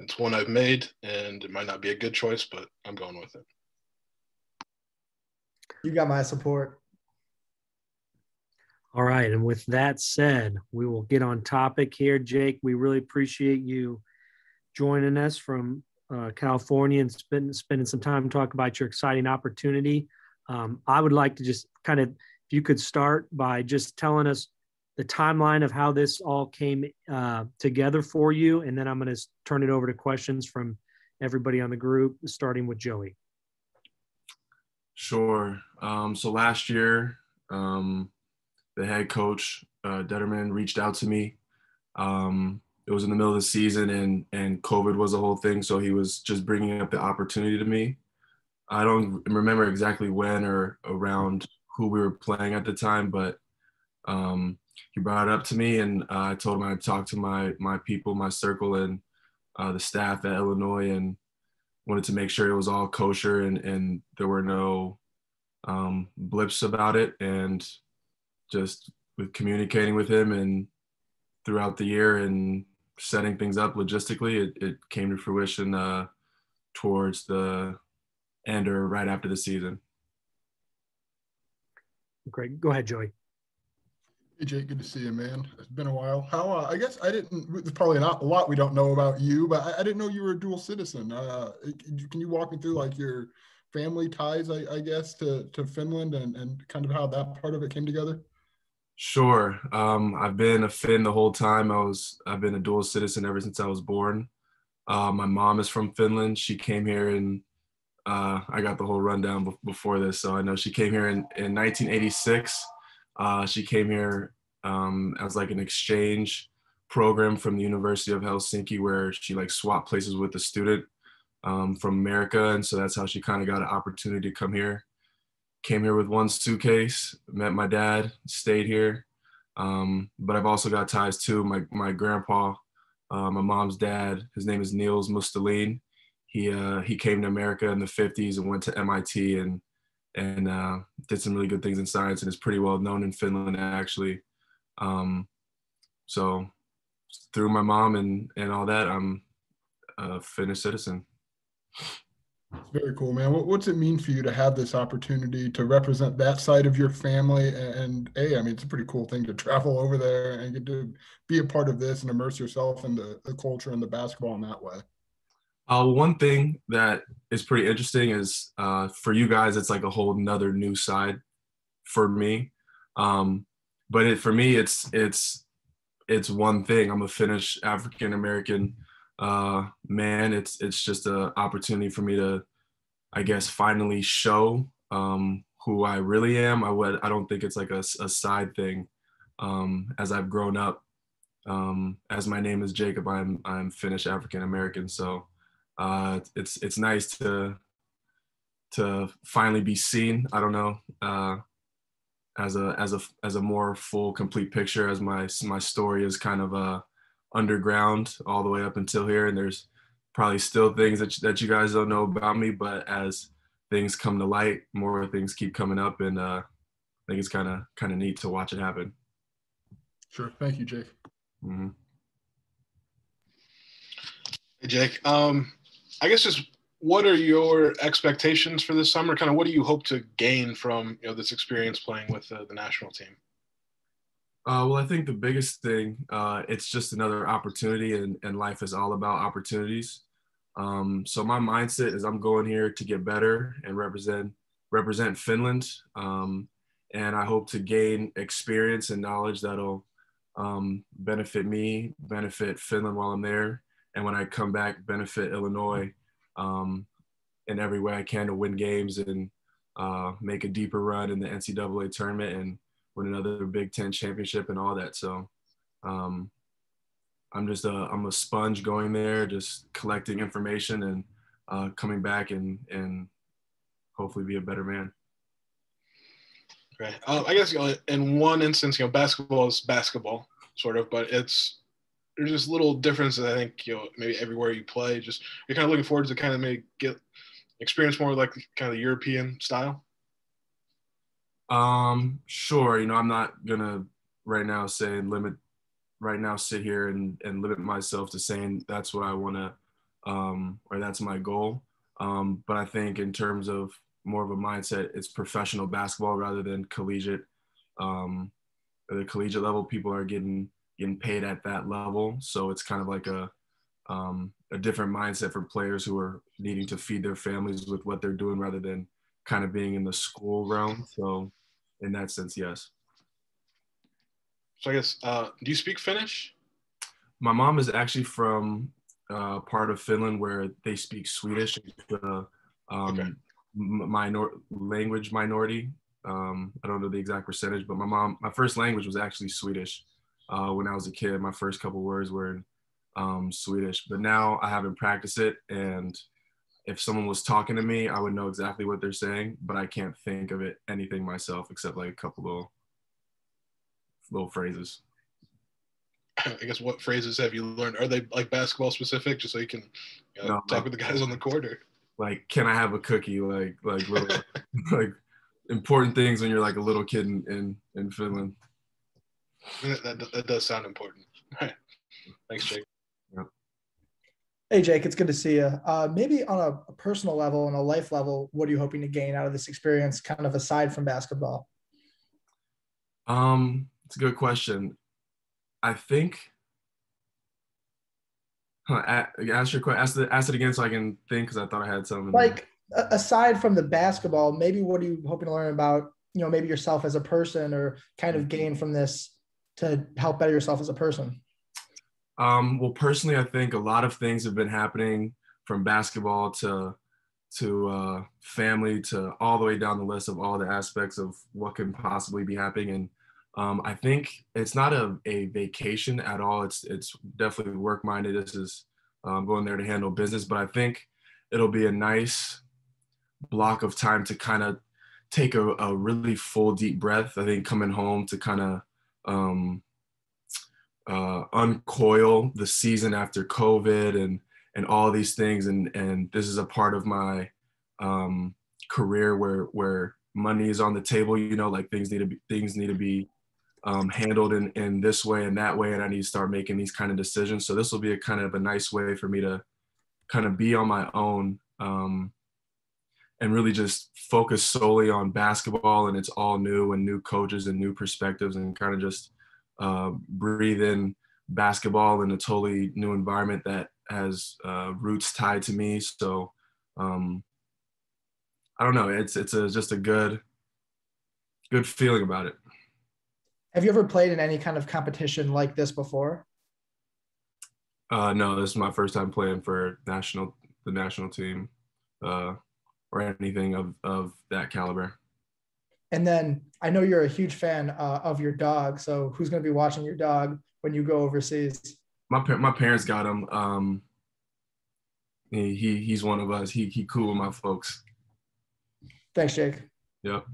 it's one I've made, and it might not be a good choice, but I'm going with it. You got my support. All right. And with that said, we will get on topic here. Jake, we really appreciate you joining us from uh, California and spend, spending some time to talk about your exciting opportunity. Um, I would like to just kind of, if you could start by just telling us the timeline of how this all came uh, together for you. And then I'm going to turn it over to questions from everybody on the group, starting with Joey. Sure. Um, so last year, um, the head coach uh, Detterman reached out to me. Um, it was in the middle of the season, and and COVID was the whole thing. So he was just bringing up the opportunity to me. I don't remember exactly when or around who we were playing at the time, but um, he brought it up to me, and uh, I told him I'd talk to my my people, my circle, and uh, the staff at Illinois, and wanted to make sure it was all kosher and and there were no um, blips about it, and just with communicating with him and throughout the year and setting things up logistically, it, it came to fruition uh, towards the end or right after the season. Great. Go ahead, Joey. Hey Jake, good to see you, man. It's been a while. How uh, I guess I didn't. There's probably not a lot we don't know about you, but I, I didn't know you were a dual citizen. Uh, can you walk me through like your family ties, I, I guess, to to Finland and and kind of how that part of it came together? Sure. Um, I've been a Finn the whole time. I was I've been a dual citizen ever since I was born. Uh, my mom is from Finland. She came here and uh, I got the whole rundown before this, so I know she came here in, in 1986. Uh, she came here um, as like an exchange program from the University of Helsinki, where she like swapped places with a student um, from America, and so that's how she kind of got an opportunity to come here came here with one suitcase, met my dad, stayed here. Um, but I've also got ties to my, my grandpa, uh, my mom's dad. His name is Nils Mustelin. He, uh, he came to America in the 50s and went to MIT and, and uh, did some really good things in science and is pretty well known in Finland, actually. Um, so through my mom and, and all that, I'm a Finnish citizen. Very cool, man. What, what's it mean for you to have this opportunity to represent that side of your family? And, a, I mean, it's a pretty cool thing to travel over there and get to be a part of this and immerse yourself in the, the culture and the basketball in that way. Uh, one thing that is pretty interesting is uh, for you guys, it's like a whole nother new side for me. Um, but it, for me, it's it's it's one thing. I'm a Finnish African American uh, man, it's it's just an opportunity for me to, I guess, finally show um, who I really am. I would I don't think it's like a, a side thing. Um, as I've grown up, um, as my name is Jacob, I'm I'm Finnish African American. So uh, it's it's nice to to finally be seen. I don't know. Uh, as a as a as a more full complete picture as my my story is kind of uh, underground all the way up until here. And there's probably still things that, that you guys don't know about me, but as things come to light, more things keep coming up. And uh, I think it's kind of, kind of neat to watch it happen. Sure. Thank you, Jake. Mm-hmm. Hey, Jake. Um, I guess just what are your expectations for this summer? Kind of what do you hope to gain from you know this experience playing with uh, the national team? Uh, well, I think the biggest thing, uh, it's just another opportunity, and, and life is all about opportunities. Um, so my mindset is I'm going here to get better and represent represent Finland, um, and I hope to gain experience and knowledge that'll um, benefit me, benefit Finland while I'm there, and when I come back, benefit Illinois um, in every way I can to win games and uh, make a deeper run in the NCAA tournament and win another Big Ten championship and all that. So um, I'm just a I'm a sponge going there, just collecting information and uh, coming back and and hopefully be a better man. Right. Uh, I guess you know, in one instance, you know, basketball is basketball, sort of, but it's there's just little differences. I think you know maybe everywhere you play, just you're kind of looking forward to kind of maybe get experience more like kind of the European style. Um, sure. You know, I'm not gonna right now say limit right now sit here and, and limit myself to saying that's what I want to um, or that's my goal. Um, but I think in terms of more of a mindset, it's professional basketball rather than collegiate. Um, at the collegiate level, people are getting getting paid at that level, so it's kind of like a um, a different mindset for players who are needing to feed their families with what they're doing rather than kind of being in the school realm. So, in that sense, yes. So I guess, uh, do you speak Finnish? My mom is actually from uh, part of Finland where they speak Swedish. The um, okay. minor language minority. Um, I don't know the exact percentage, but my mom, my first language was actually Swedish. Uh, when I was a kid, my first couple words were in um, Swedish, but now I haven't practiced it. And if someone was talking to me, I would know exactly what they're saying, but I can't think of it anything myself except like a couple little little phrases. I guess what phrases have you learned? Are they like basketball specific, just so you can uh, no, talk with the guys on the court? Or? Like, can I have a cookie? Like, like, little, like important things when you're like a little kid in in, in Finland. That, that, that does sound important. Thanks, Jake. Hey, Jake, it's good to see you. Uh, maybe on a, a, personal level and a life level, what are you hoping to gain out of this experience, kind of aside from basketball? Um, it's a good question. I think. Huh, ask your question. Ask, ask it again so I can think because I thought I had something. Like aside from the basketball, maybe what are you hoping to learn about? You know, maybe yourself as a person, or kind of gain from this to help better yourself as a person. Um, well, personally, I think a lot of things have been happening from basketball to to uh, family to all the way down the list of all the aspects of what can possibly be happening. And um, I think it's not a, a vacation at all. It's it's definitely work minded. This is um, going there to handle business, but I think it'll be a nice block of time to kind of take a, a, really full deep breath. I think coming home to kind of um, uh, uncoil the season after COVID and and all these things. And and this is a part of my um, career where where money is on the table. You know, like things need to be things need to be um, handled in in this way and that way, and I need to start making these kind of decisions. So this will be a kind of a nice way for me to kind of be on my own. Um, and really just focus solely on basketball and it's all new and new coaches and new perspectives and kind of just uh, breathe in basketball in a totally new environment that has uh, roots tied to me. So um, I don't know. It's it's a, just a good good feeling about it. Have you ever played in any kind of competition like this before? Uh, no, this is my first time playing for national the national team uh, or anything of of that caliber. And then I know you're a huge fan uh, of your dog. So who's going to be watching your dog when you go overseas? My my parents got him. Um, he, he he's one of us. He he cool with my folks. Thanks, Jake. Yep.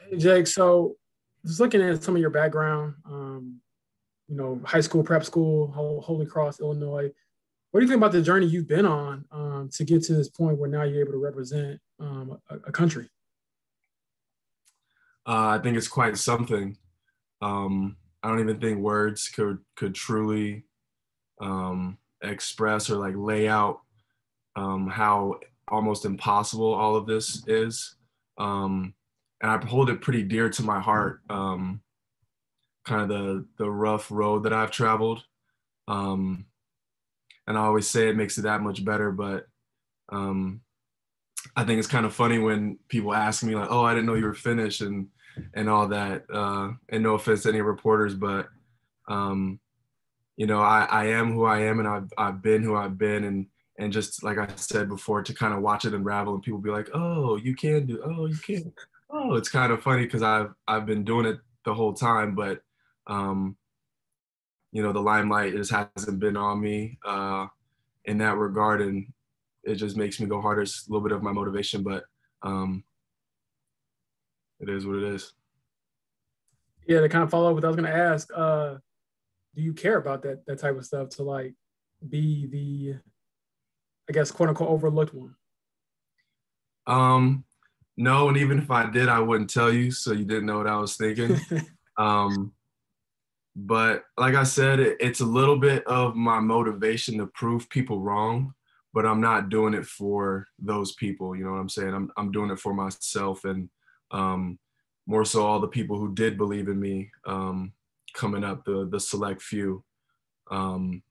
Hey, Jake. So just looking at some of your background, um, you know, high school, prep school, Holy Cross, Illinois. What do you think about the journey you've been on um, to get to this point where now you're able to represent um, a, a, country? Uh, I think it's quite something. Um, I don't even think words could could truly um, express or like lay out um, how almost impossible all of this is. Um, and I hold it pretty dear to my heart. Kind of the the rough road that I've traveled. Um, and I always say it makes it that much better. But um, I think it's kind of funny when people ask me like, "Oh, I didn't know you were Finnish," and and all that. Uh, and no offense to any reporters, but um, you know, I, I am who I am, and I've I've been who I've been, and and just like I said before, to kind of watch it unravel, and people be like, "Oh, you can do. Oh, you can. Oh, it's kind of funny because I've I've been doing it the whole time, but um, you know, the limelight just hasn't been on me uh, in that regard, and it just makes me go harder. It's a little bit of my motivation, but um, it is what it is. Yeah, to kind of follow up what I was going to ask, uh, do you care about that that type of stuff to like be the, I guess, quote unquote, overlooked one? Um, no, and even if I did, I wouldn't tell you, so you didn't know what I was thinking. um, but like I said, it, it's a little bit of my motivation to prove people wrong. But I'm not doing it for those people. You know what I'm saying? I'm I'm doing it for myself and um, more so all the people who did believe in me um, coming up, the the select few. Um,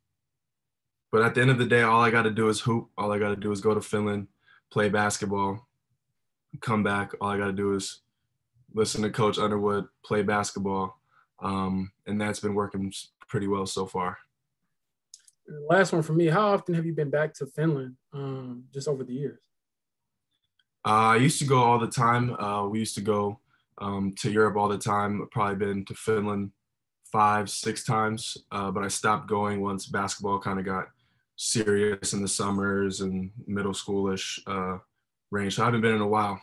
but at the end of the day, all I got to do is hoop. All I got to do is go to Finland, play basketball, come back. All I got to do is listen to Coach Underwood play basketball, um, and that's been working pretty well so far. Last one for me. How often have you been back to Finland um, just over the years? Uh, I used to go all the time. Uh, we used to go um, to Europe all the time. I've probably been to Finland five, six times, uh, but I stopped going once basketball kind of got serious in the summers and middle schoolish uh, range. So I haven't been in a while.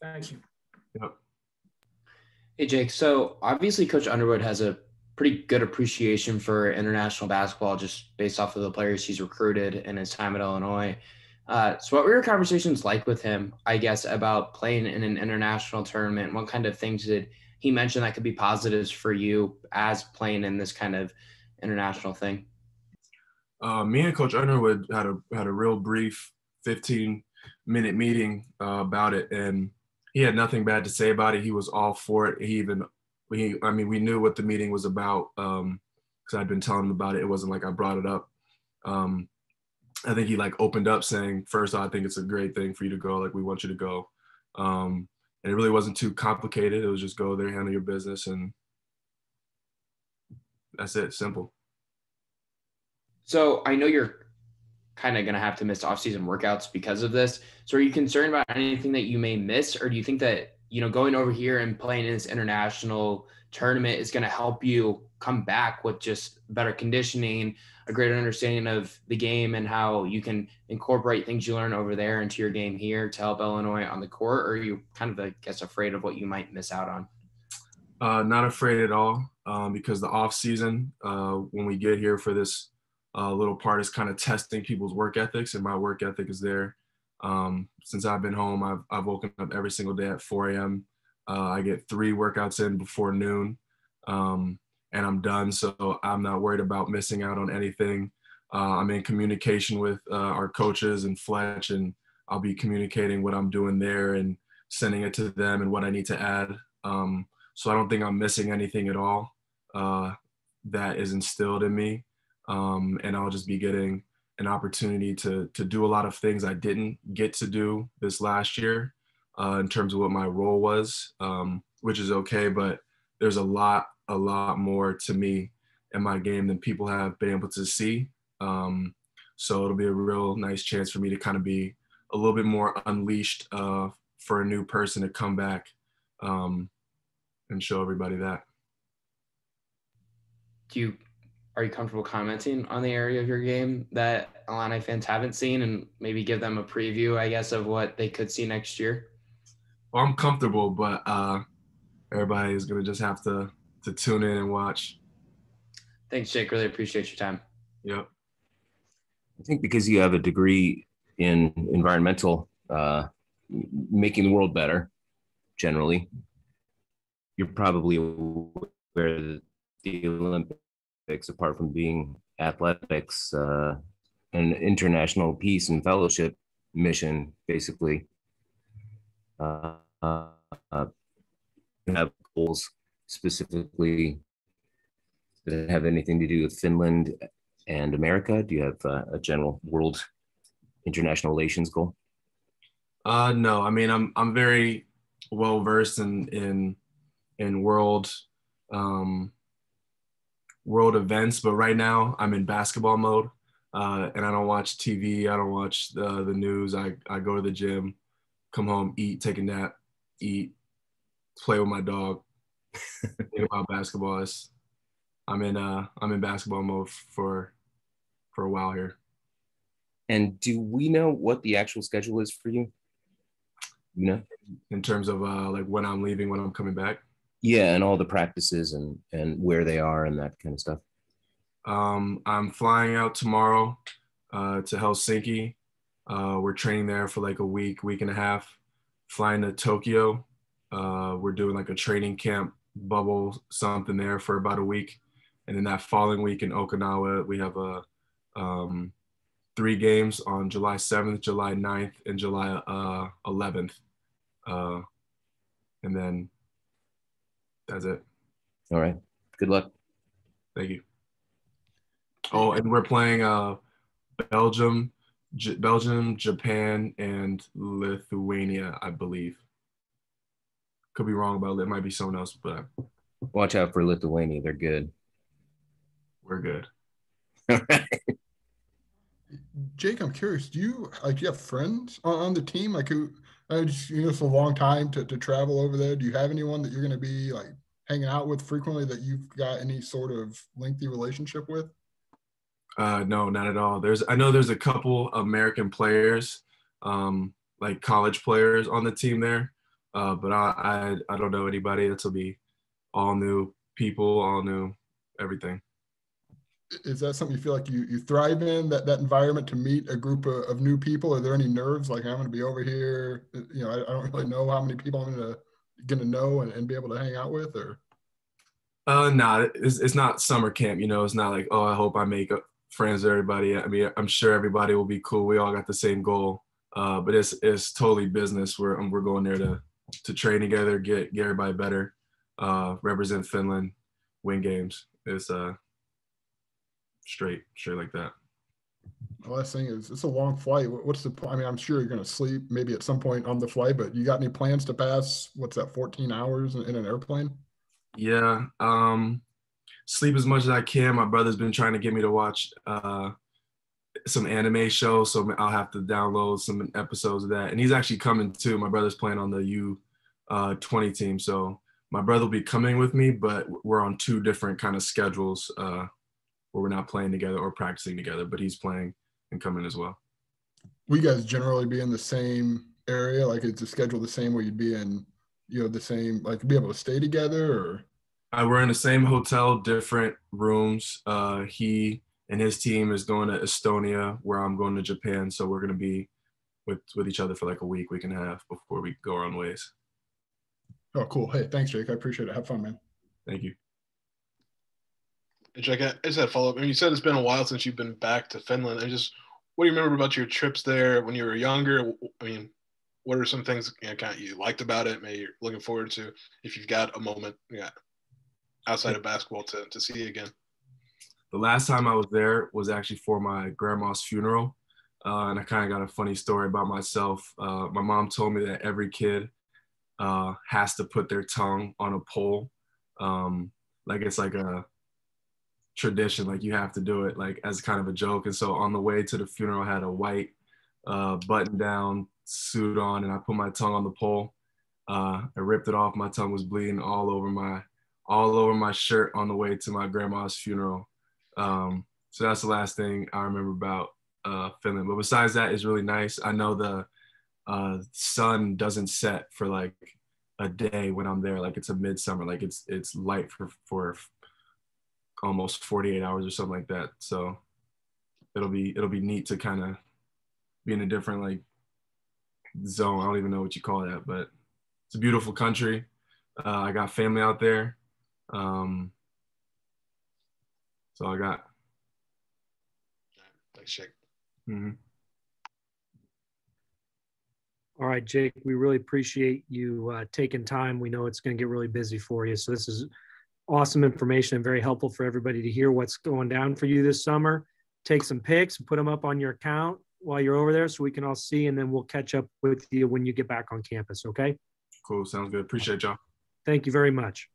Thank you. Yep. Hey, Jake. So obviously, Coach Underwood has a pretty good appreciation for international basketball just based off of the players he's recruited in his time at Illinois. Uh, so, what were your conversations like with him, I guess, about playing in an international tournament? What kind of things did he mention that could be positives for you as playing in this kind of international thing? Uh, me and Coach Underwood had a had a real brief 15 minute meeting uh, about it, and he had nothing bad to say about it. He was all for it. He even he I mean we knew what the meeting was about because um, I'd been telling him about it. It wasn't like I brought it up. Um, I think he like opened up saying, first, I think it's a great thing for you to go. Like we want you to go. Um, and it really wasn't too complicated. It was just go there, handle your business, and that's it. Simple. So I know you're kind of going to have to miss off-season workouts because of this. So are you concerned about anything that you may miss, or do you think that you know going over here and playing in this international tournament is going to help you come back with just better conditioning, a greater understanding of the game, and how you can incorporate things you learn over there into your game here to help Illinois on the court? Or are you kind of, I guess, afraid of what you might miss out on? Uh, not afraid at all um, because the off season, uh, when we get here for this uh, little part, is kind of testing people's work ethics, and my work ethic is there. Um, since I've been home, I've, I've woken up every single day at 4 a.m. Uh, I get three workouts in before noon, um, and I'm done. So I'm not worried about missing out on anything. Uh, I'm in communication with uh, our coaches and Fletch, and I'll be communicating what I'm doing there and sending it to them and what I need to add. Um, so I don't think I'm missing anything at all uh, that is instilled in me. Um, and I'll just be getting an opportunity to to do a lot of things I didn't get to do this last year uh, in terms of what my role was, um, which is okay. But there's a lot a lot more to me in my game than people have been able to see. Um, so it'll be a real nice chance for me to kind of be a little bit more unleashed uh, for a new person to come back um, and show everybody that. Do you are you comfortable commenting on the area of your game that Illini fans haven't seen and maybe give them a preview, I guess, of what they could see next year? Well, I'm comfortable, but uh, everybody is gonna just have to to tune in and watch. Thanks, Jake. Really appreciate your time. Yep. I think because you have a degree in environmental, uh, making the world better, generally, you're probably aware that the Olympics, apart from being athletics, uh, an international peace and fellowship mission, basically. Uh, uh, have goals specifically that have anything to do with Finland and America? Do you have uh, a general world international relations goal? Uh, no, I mean I'm I'm very well versed in in in world um, world events, but right now I'm in basketball mode, uh, and I don't watch TV. I don't watch the the news. I I go to the gym, come home, eat, take a nap, eat, play with my dog, think about basketball. It's, I'm in uh I'm in basketball mode for for a while here. And do we know what the actual schedule is for you? You know, in terms of uh like when I'm leaving, when I'm coming back. Yeah, and all the practices and and where they are and that kind of stuff. Um, I'm flying out tomorrow uh, to Helsinki. Uh, we're training there for like a week, week and a half. Flying to Tokyo. Uh, we're doing like a training camp bubble something there for about a week, and then that following week in Okinawa we have a um, three games on July 7th, July 9th, and July uh, 11th, uh, and then that's it. All right. Good luck. Thank you. Oh, and we're playing uh, Belgium, J- Belgium, Japan, and Lithuania, I believe. Could be wrong about it. It might be someone else, but Watch out for Lithuania. They're good. we're good. All right. Jake, I'm curious. Do you like do you have friends on, on the team? Like who? I just you know it's a long time to, to travel over there. Do you have anyone that you're going to be like hanging out with frequently that you've got any sort of lengthy relationship with? Uh, no, not at all. There's I know there's a couple American players, um, like college players on the team there, uh, but I, I I don't know anybody. This will be all new people, all new everything. Is that something you feel like you, you thrive in that, that environment to meet a group of, of new people? Are there any nerves? Like I'm going to be over here, you know, I, I don't really know how many people I'm going to, going to know and, and be able to hang out with or. Uh, nah, it's, it's not summer camp. You know, it's not like oh, I hope I make friends with everybody. I mean, I'm sure everybody will be cool. We all got the same goal. Uh, but it's it's totally business. We're um, we're going there to to train together, get get everybody better, uh, represent Finland, win games. It's uh straight straight like that. The last thing is it's a long flight. What's the, po- I mean, I'm sure you're going to sleep maybe at some point on the flight, but you got any plans to pass, what's that, 14 hours in in an airplane? Yeah, um, sleep as much as I can. My brother's been trying to get me to watch uh, some anime shows, so I'll have to download some episodes of that. And he's actually coming too. My brother's playing on the U uh, 20 team, so my brother will be coming with me, but we're on two different kind of schedules uh, where we're not playing together or practicing together. But he's playing and coming as well. We guys generally be in the same area? Like it's a schedule the same where you'd be in, you know, the same, like be able to stay together or? Uh, we're in the same hotel, different rooms. Uh, he and his team is going to Estonia, where I'm going to Japan. So we're going to be with with each other for like a week, week and a half before we go our own ways. Oh, cool. Hey, thanks, Jake. I appreciate it. Have fun, man. Thank you. Jack, I just had follow up. I mean, you said it's been a while since you've been back to Finland. And just what do you remember about your trips there when you were younger? I mean, what are some things you know, kind of you liked about it? Maybe you're looking forward to if you've got a moment, yeah, outside of basketball to to see again. The last time I was there was actually for my grandma's funeral. Uh, and I kind of got a funny story about myself. Uh, my mom told me that every kid uh, has to put their tongue on a pole. Um, like it's like a tradition, like you have to do it like as kind of a joke. And so on the way to the funeral, I had a white uh, button down suit on and I put my tongue on the pole. Uh, I ripped it off. My tongue was bleeding all over my all over my shirt on the way to my grandma's funeral. Um, so that's the last thing I remember about uh, Finland. But besides that, it's really nice. I know the uh, sun doesn't set for like a day when I'm there. Like it's a midsummer. Like it's it's light for for almost 48 hours or something like that. So it'll be it'll be neat to kind of be in a different like zone. I don't even know what you call that, but it's a beautiful country. Uh, I got family out there. Um, so I got. Thanks, Jake. mhm. All right, Jake, we really appreciate you uh, taking time. We know it's going to get really busy for you. So this is awesome information and very helpful for everybody to hear what's going down for you this summer. Take some pics and put them up on your account while you're over there so we can all see, and then we'll catch up with you when you get back on campus. Okay. Cool. Sounds good. Appreciate y'all. Thank you very much.